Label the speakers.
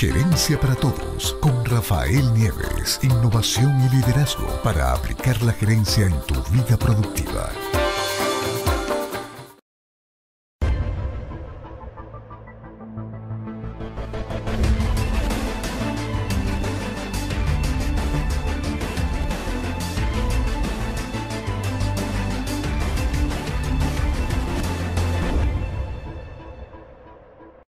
Speaker 1: Gerencia para Todos con Rafael Nieves. Innovación y liderazgo para aplicar la gerencia en tu vida productiva.